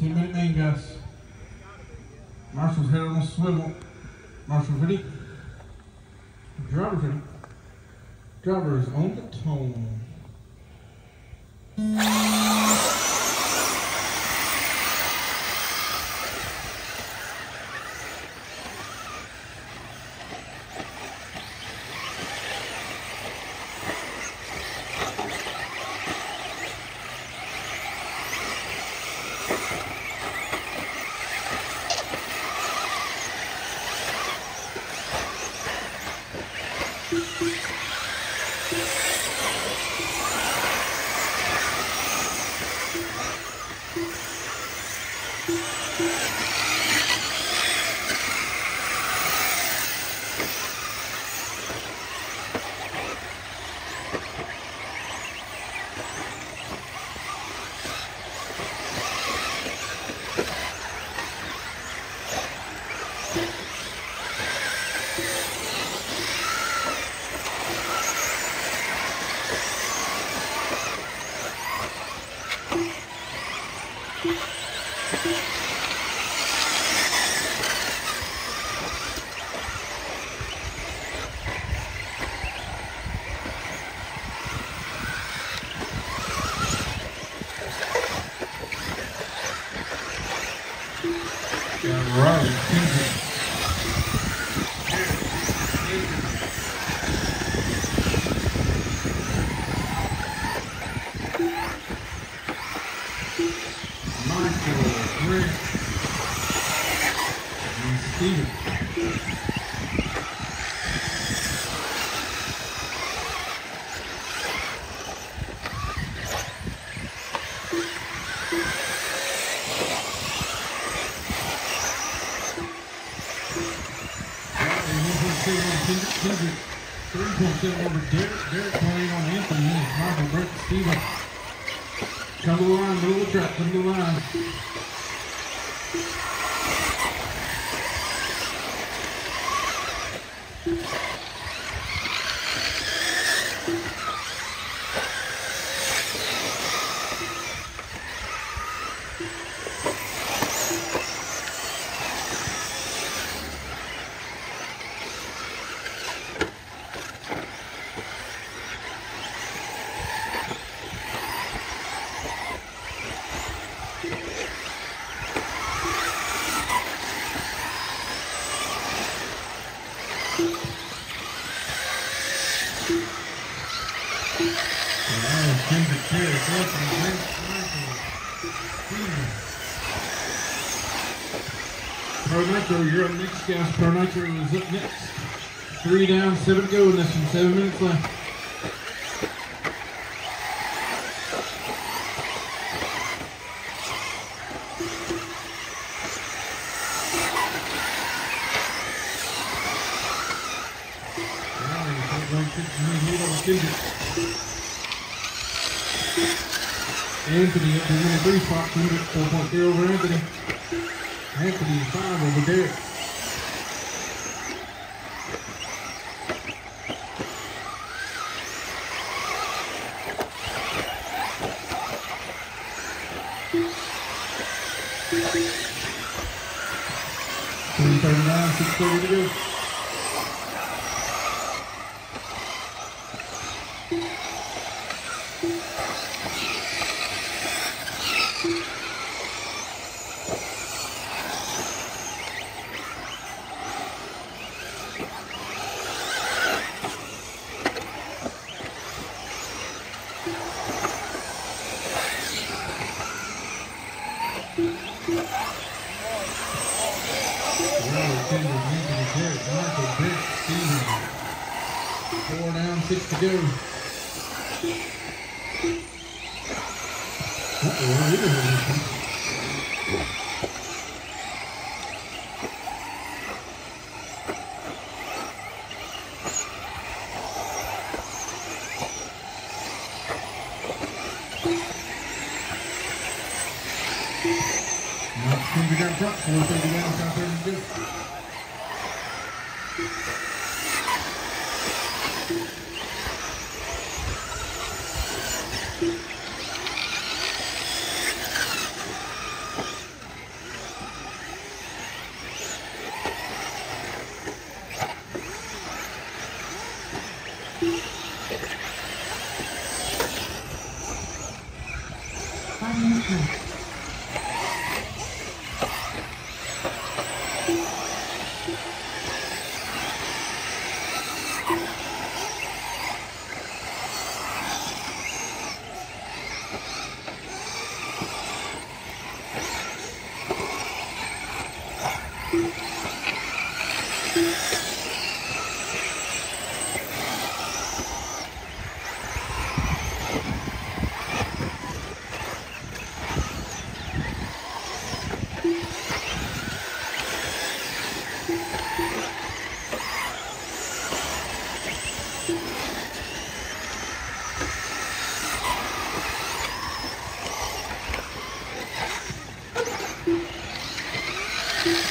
10 minute main, guys. Marshall's head on a swivel. Marshall ready? Driver's ready. Driver is on the tone. Thank you. Kendrick. Three point seven over Derek. Derek playing on Anthony. Michael Brett Steven. Come to the line, middle of the track, come to the line. Oh, Pro Nitro, you're up next, guys. Pro Nitro is up next. Three down, seven to go in this one. Seven minutes left. Anthony up to number three spot, Kendrick, four point three over Anthony. Anthony five over Derek. Three thirty-nine, six thirty to go. Wow, Kendrick, Anthony, Derek, Michael, Brent, Steven. Four down, six to go. Uh-oh, look at this. Now, Kendrick got front, four thirty down, five thirty to go.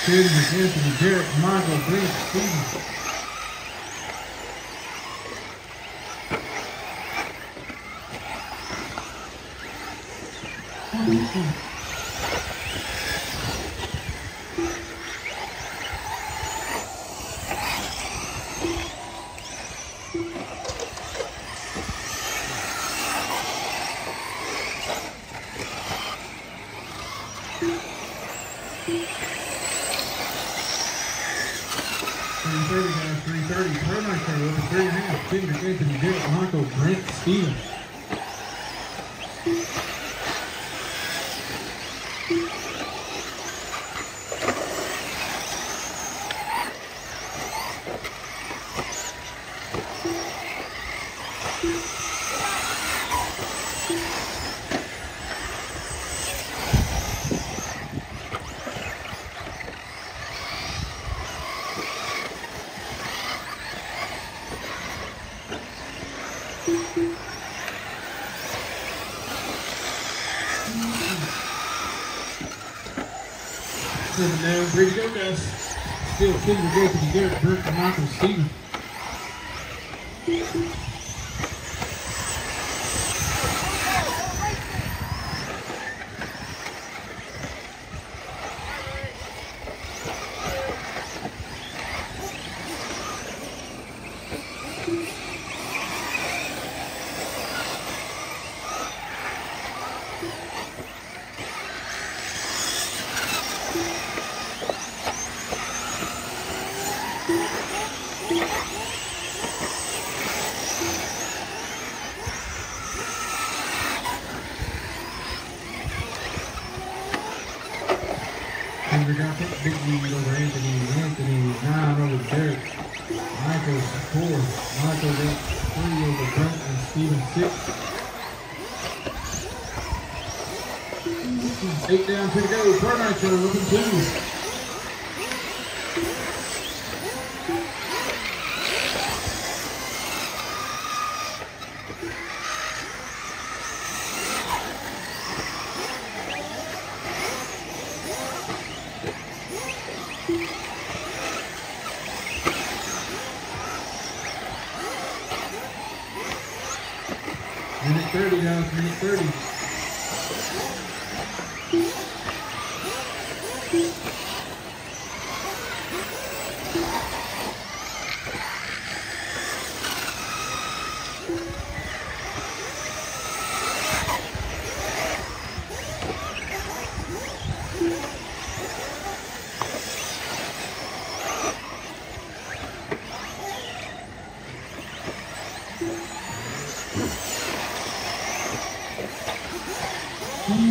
Kendrick, Anthony, Derek, Michael, Brent, Stephen. Three 30 promo show with a three now. Fender Anthony Garrett, Michael Brent Stevens. Seven down, guys. Still Kendrick, Anthony, Derek, Brent, Michael, Stephen. Got big lead over Anthony. Anthony nine over Derek. Michael four. Michael got three over Brent and Stephen six. Eight down, two to go. Show, looking two. Minute 30, guys, minute 30. 67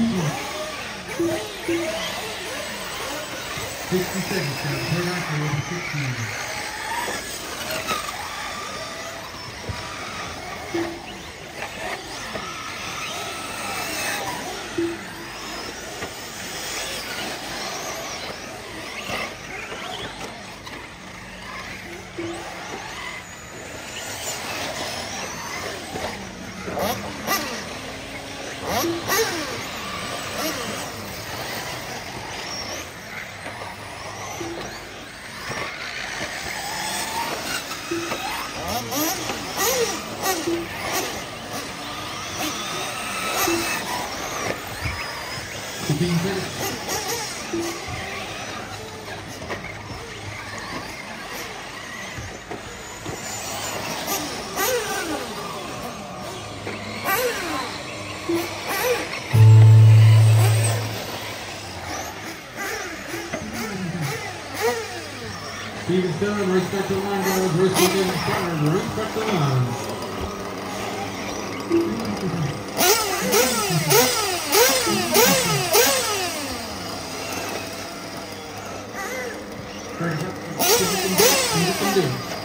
is going to turn out for over 16. people. Team third, respect the line, guys. Respect the third, respect the line. Çocuk, çocuk değil.